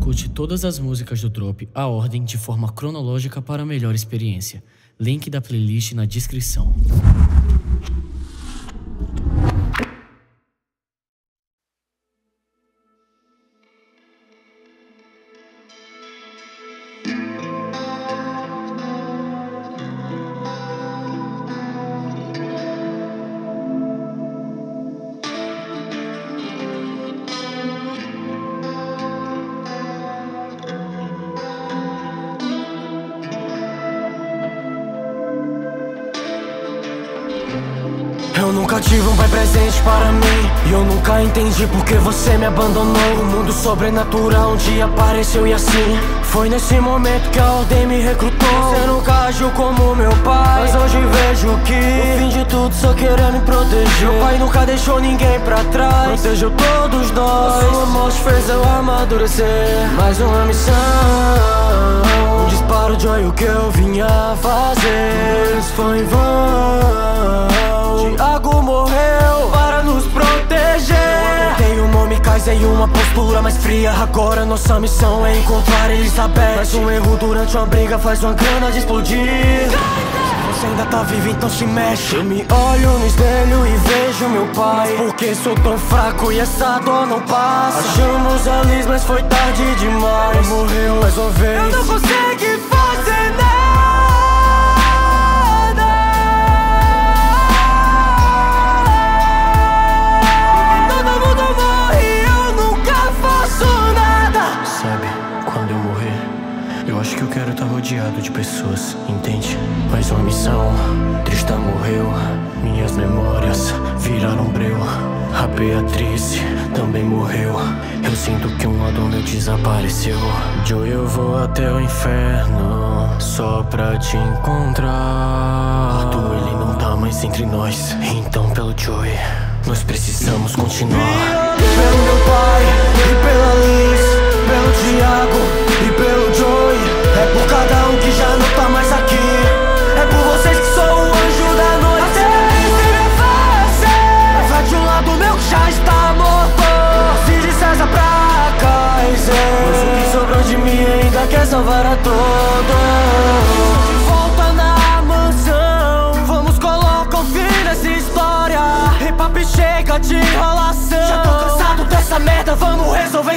escute todas as músicas do Drop a ordem de forma cronológica para melhor experiência. Link da playlist na descrição. Eu nunca tive um pai presente para mim. E eu nunca entendi porque você me abandonou. O mundo sobrenatural um dia apareceu e assim Foi nesse momento que a ordem me recrutou. Você nunca agiu como meu pai Mas hoje vejo que No fim de tudo só queria me proteger. Meu pai nunca deixou ninguém pra trás Protegeu todos nós. A sua morte fez eu amadurecer. Mais uma missão Um disparo de olho que eu vinha fazer. Foi em vão um nome Kaiser e uma postura mais fria Agora nossa missão é encontrar Elizabeth. Mas um erro durante uma briga faz uma grana de explodir. Você ainda tá vivo, então se mexe. Eu me olho no espelho e vejo meu pai. Mas por que sou tão fraco e essa dor não passa? Achamos a Liz, mas foi tarde demais. Morreu mais uma vez. Eu não consigo entende? Mais uma missão, Tristão morreu, minhas memórias viraram breu. A Beatriz também morreu. Eu sinto que um lado meu desapareceu. Joe, eu vou até o inferno só pra te encontrar. Arthur, ele não tá mais entre nós. Então, pelo Joey, nós precisamos continuar. Pelo meu pai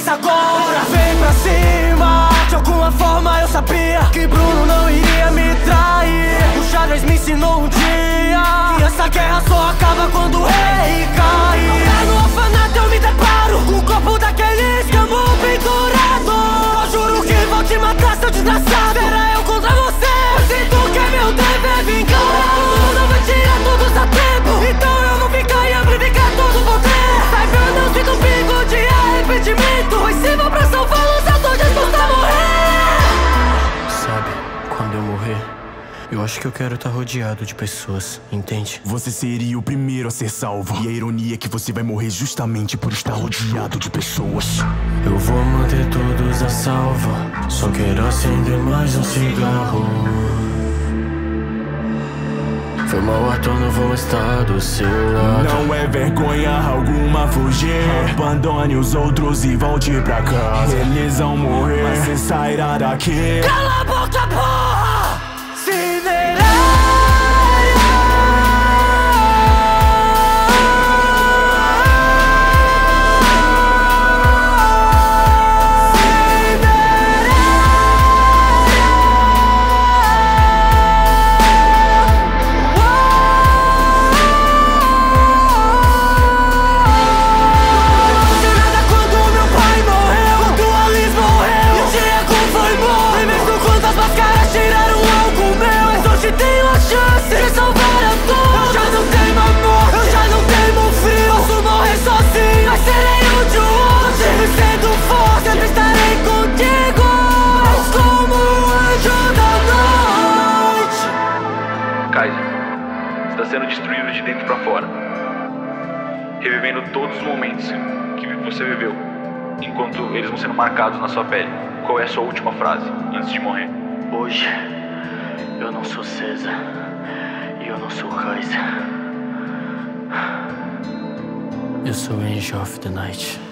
agora. Vem pra cima De alguma forma eu sabia Que Bruno não iria me trair. O xadrez me ensinou um dia Que essa guerra só acaba quando eu acho que eu quero estar rodeado de pessoas, entende? Você seria o primeiro a ser salvo. E a ironia é que você vai morrer justamente por estar rodeado de pessoas. Eu vou manter todos a salvo. Só quero acender mais um cigarro. Foi mal, Arthur, não vou estar do seu lado. Não é vergonha alguma fugir. Abandone os outros e volte pra casa. Eles vão morrer, mas você sairá daqui. Cala a boca, porra! Está sendo destruído de dentro pra fora. Revivendo todos os momentos que você viveu, enquanto eles vão sendo marcados na sua pele. Qual é a sua última frase antes de morrer? Hoje, eu não sou César. E eu não sou Kaiser. Eu sou Angel of the Night.